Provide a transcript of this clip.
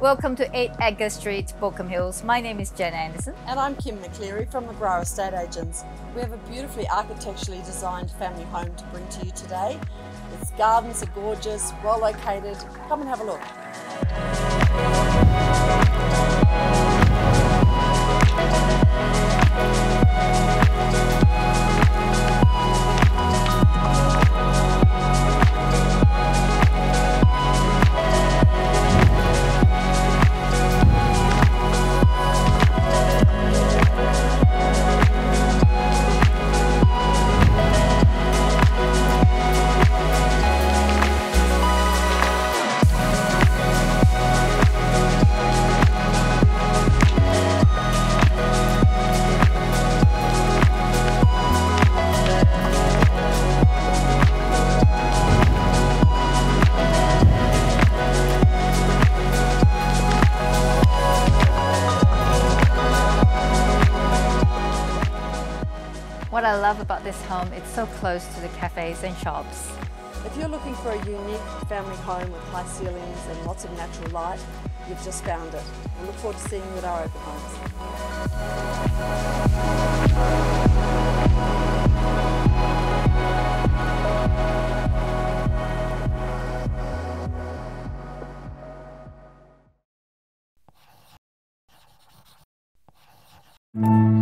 Welcome to 8 Edgar Street, Baulkham Hills. My name is Jen Anderson. And I'm Kim McChlery from McGrath Estate Agents. We have a beautifully architecturally designed family home to bring to you today. Its gardens are gorgeous, well located. Come and have a look. What I love about this home, it's so close to the cafes and shops. If you're looking for a unique family home with high ceilings and lots of natural light, you've just found it. I look forward to seeing you at our open homes. thank mm -hmm. you